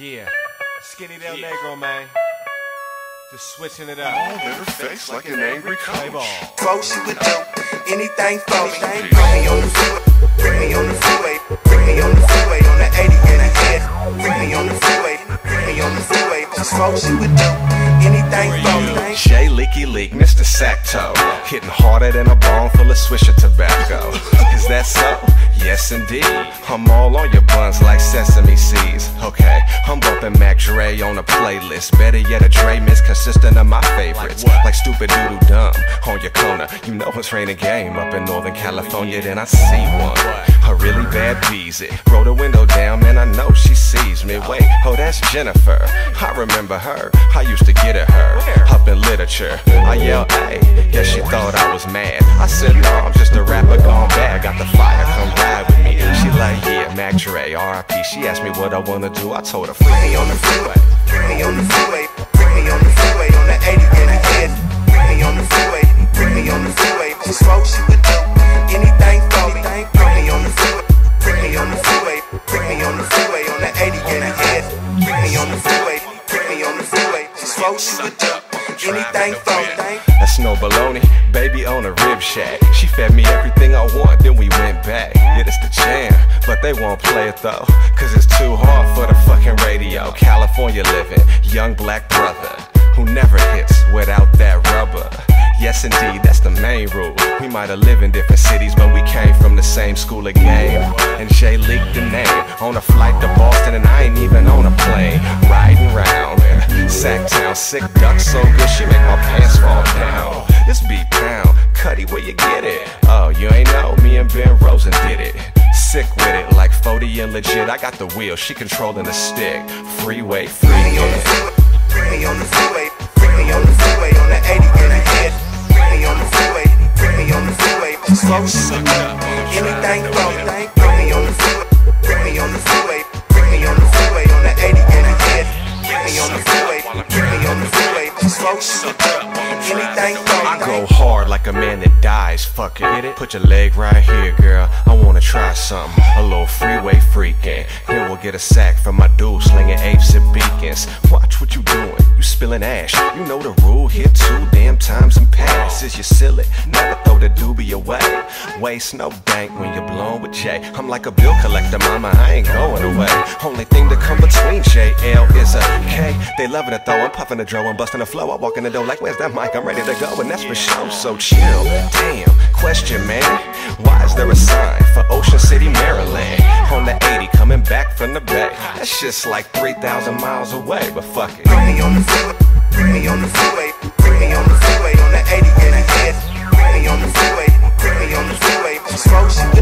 Yeah, Skinny Del Negro, man. Just switching it up. All in her face like an angry Play coach. ball. Bro, she would do anything for me. Bring me on the freeway, bring me on the freeway, bring me on the freeway on the 80 and a half. Bring me on the freeway, bring me on the freeway. Just bro, she would do anything for me. Jay Leaky Leak, Mr. Sacto. Hitting harder than a bong full of Swisher tobacco. Is that so? Yes, indeed. I'm all on your buns like sesame seeds. Okay, I'm Mac Dre on a playlist. Better yet, a Dre mix consistent of my favorites. Like Stupid Doo Doo Dumb on your corner. You know it's raining game up in Northern California, then I see one. A really bad Beezy. Roll the window down, man, I know she sees me. Wait, oh, that's Jennifer. I remember her. I used to get at her. Up in literature. I yelled, hey, yeah, she thought I was mad. I said, no, I'm just a rapper gone bad. Got the fire, come ride with me. She like, yeah, Mac Dre, RIP. She asked me what I wanna do. I told her, free me on the freeway, bring me on the freeway, bring me on the freeway on the 80 and a half. Freeway. Just bro, she would anything for me. That's no baloney, baby on a rib shack. She fed me everything I want, then we went back. Yeah, it's the jam, but they won't play it though. Cause it's too hard for the fucking radio. California living, young black brother who never hits without that rubber. Yes, indeed, that's the main rule. We might have lived in different cities, but we came from the same school of game. And Jay leaked the name on a flight she make my pants fall down. This beat pound, Cuddy, where you get it? Oh, you ain't know, me and Ben Rosen did it. Sick with it, like 40 and legit. I got the wheel, she controlling the stick. Freeway, Bring me on the freeway. bring me on the freeway, bring me on the freeway on the 80 and a half. Bring me on the freeway, bring me on the freeway. Slow shit anything for. Bring me on the freeway, bring me on the freeway, bring me on the freeway on the 80 and a half. Bring me on the freeway, slow shit anything for I go hard like a man that dies. Fuck it. Put your leg right here, girl. I wanna try something. A little freeway freaking. Then we'll get a sack from my dude slinging apes and beacons. Watch what you doing. You spilling ash. You know the rule here two damn times and passes. You silly. Never throw the doobie away. Waste no bank when you're blown with Jay. I'm like a bill collector, mama. I ain't going away. Only thing to come between JL is a K. They loving it though. I'm puffing the dro. I'm busting the flow. I walk in the door like, where's that mic? I'm ready to go, and that's for sure. So chill. Damn. Question, man. Why is there a sign for Ocean City, Maryland? On the 80, coming back from the bay. That's just like 3,000 miles away, but fuck it. Bring me on the freeway, bring me on the freeway, bring me on the freeway on the 80 and a half. Bring me on the freeway, bring me on the freeway. Just slow shit